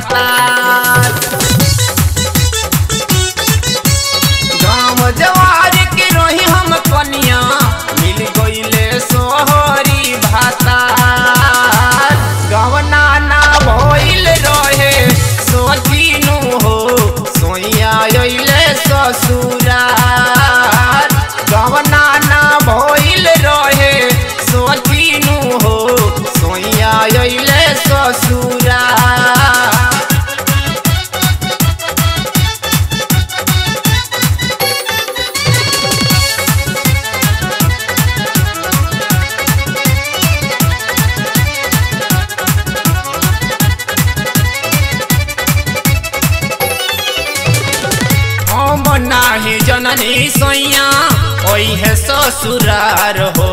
माता नाही जननी सोइया ओहे ससुरार हो।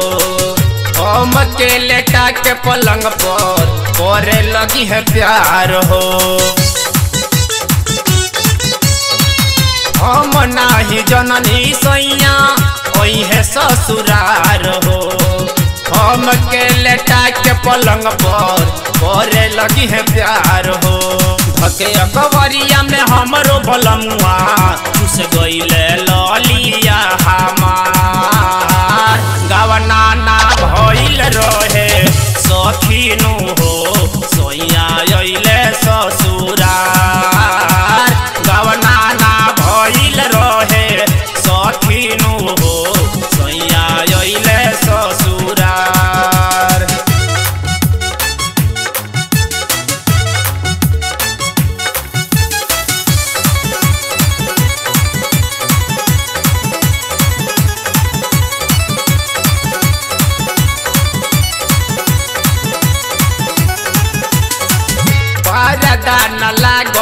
हम के लेटा के पलंग पर करे लगी है प्यार हो। हम नाही जननी सोइया ओहे ससुरार हो। हम के लेटा के पलंग पर करे लगी है प्यार हो। धके अकबरिया में हमरो बलमुआ गई ले ललिया हमार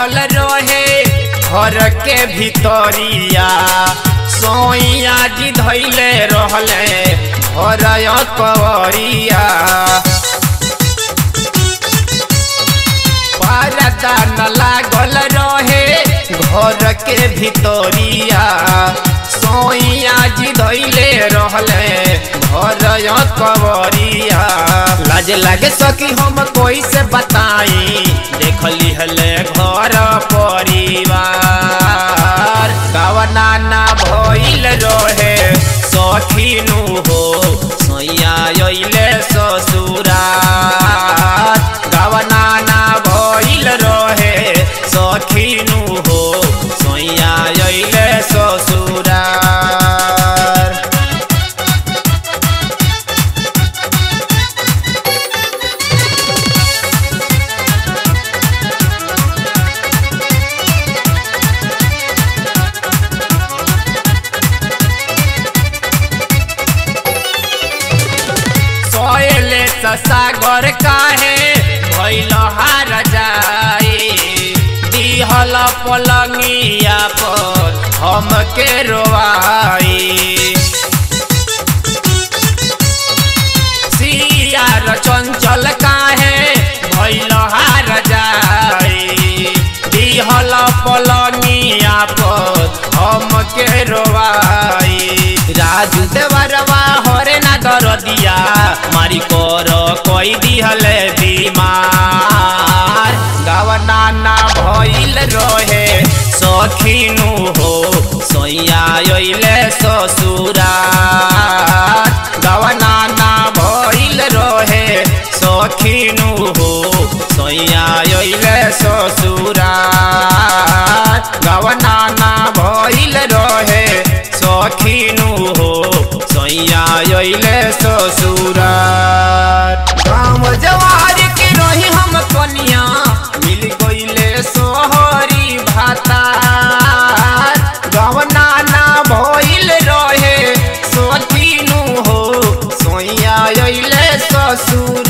लागल रहे घर के भितरिया। सोइया जी धैले रहले घर कवरिया। परदा न लागल रहे घर के भितरिया। सोइया जी धैले रहले घर कवरिया। लाज लागे सकी हम कोई से बताई? देख ली हले घर परिवार। गवना ना भइल रहे सखीनु हो सागर काहे? भैल हार जाए दिहल पलंगिया पर हम के रोवाई सियार चंचल काहे? भैल हार जाए दिहल पलंगिया पर हम के रोवाई राजू देवरवा हरे ना दर दिया। मारी कर कोई दिहले बीमार। गवना ना भइल रहे, सखीनु हो, सोइया अइले ससुरार। गवना ना भइल रहे, सखीनु हो, सोइया अइले ससुरार। गवना ना भइल रहे, सखीनु हो, सोइया अइले ससुरार। अइले